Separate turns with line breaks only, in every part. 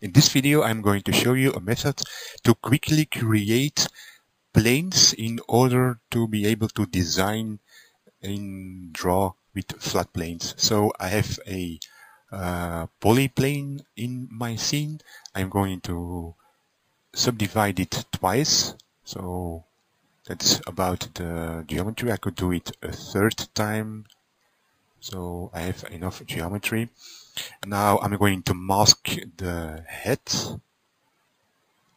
In this video I'm going to show you a method to quickly create planes in order to be able to design and draw with flat planes. So I have a uh, polyplane in my scene. I'm going to subdivide it twice. So that's about the geometry. I could do it a third time. So I have enough geometry. Now I'm going to mask the head.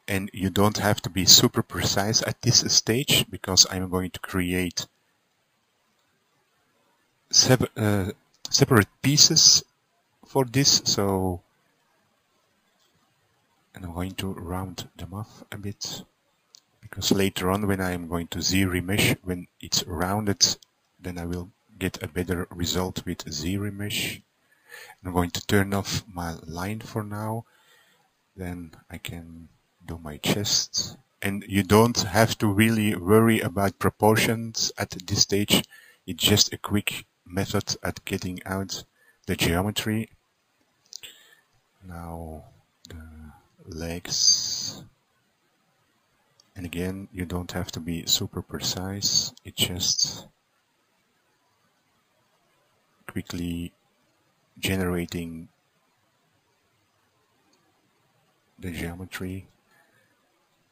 And you don't have to be super precise at this stage because I'm going to create uh, separate pieces for this. So and I'm going to round them off a bit because later on when I'm going to Z-remesh when it's rounded then I will get a better result with Z-remesh I'm going to turn off my line for now. Then I can do my chest. And you don't have to really worry about proportions at this stage. It's just a quick method at getting out the geometry. Now the legs. And again, you don't have to be super precise. It just quickly generating the geometry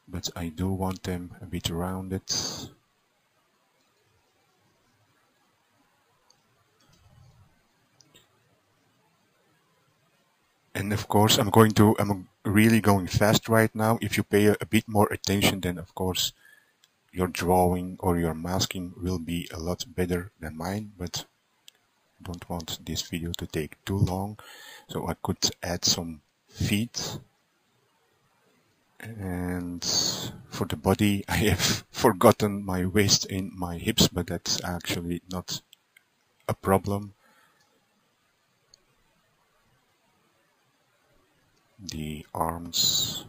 but I do want them a bit rounded and of course I'm going to I'm really going fast right now. If you pay a, a bit more attention then of course your drawing or your masking will be a lot better than mine but don't want this video to take too long. So I could add some feet. And for the body I have forgotten my waist and my hips but that's actually not a problem. The arms.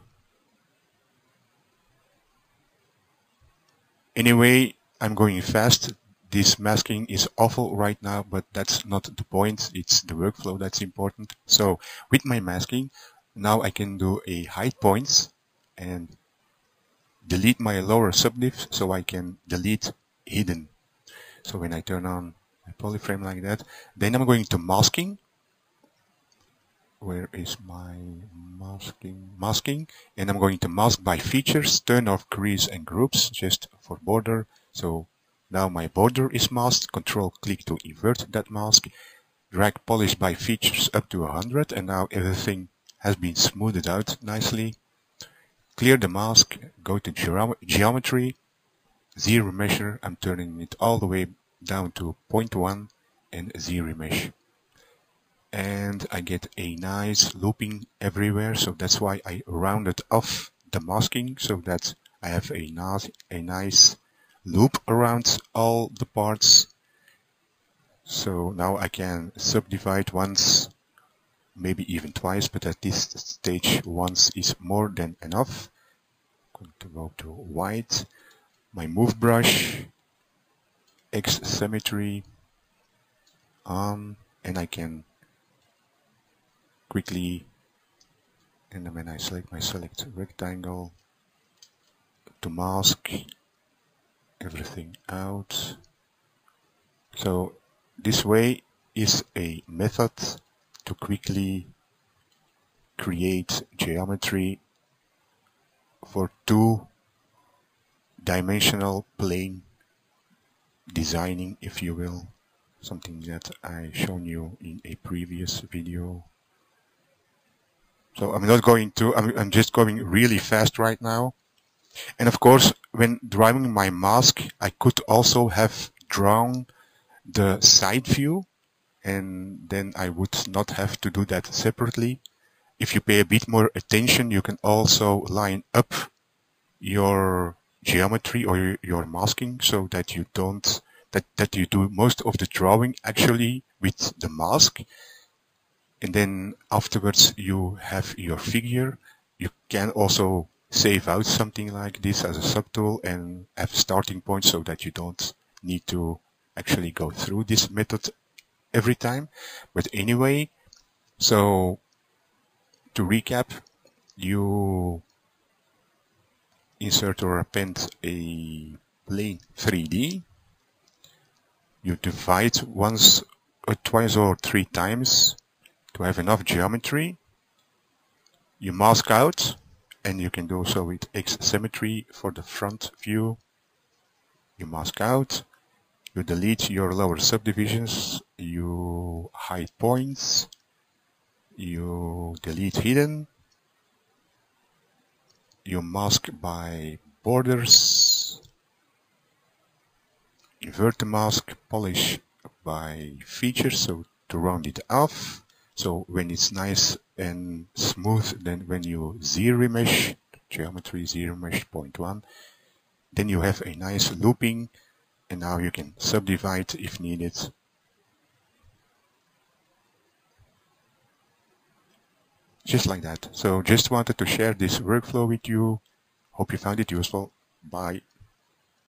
Anyway I'm going fast this masking is awful right now, but that's not the point. It's the workflow that's important. So with my masking, now I can do a hide points and delete my lower subdiv so I can delete hidden. So when I turn on my polyframe like that, then I'm going to masking. Where is my masking? Masking. And I'm going to mask by features, turn off crease and groups just for border. So now my border is masked, control click to invert that mask, drag polish by features up to 100 and now everything has been smoothed out nicely. Clear the mask, go to geometry, ZRemesher, I'm turning it all the way down to 0.1 and Z-remesh. And I get a nice looping everywhere, so that's why I rounded off the masking. So that I have a nice, a nice loop around all the parts. So now I can subdivide once, maybe even twice, but at this stage once is more than enough. I'm going to go to white, my move brush, X symmetry on, and I can quickly, and then when I select my select rectangle to mask, everything out. So this way is a method to quickly create geometry for two dimensional plane designing if you will something that I shown you in a previous video so I'm not going to I'm, I'm just going really fast right now and of course, when drawing my mask, I could also have drawn the side view and then I would not have to do that separately. If you pay a bit more attention, you can also line up your geometry or your masking so that you don't that, that you do most of the drawing actually with the mask and then afterwards you have your figure you can also save out something like this as a subtool and have starting point so that you don't need to actually go through this method every time. But anyway, so to recap, you insert or append a plane 3D. You divide once or twice or three times to have enough geometry. You mask out and you can do so. With X symmetry for the front view. You mask out, you delete your lower subdivisions, you hide points, you delete hidden, you mask by borders, invert the mask, polish by features, so to round it off. So when it's nice and smooth, then when you Z-remesh, geometry Z-remesh point one, then you have a nice looping and now you can subdivide if needed. Just like that. So just wanted to share this workflow with you. Hope you found it useful. Bye.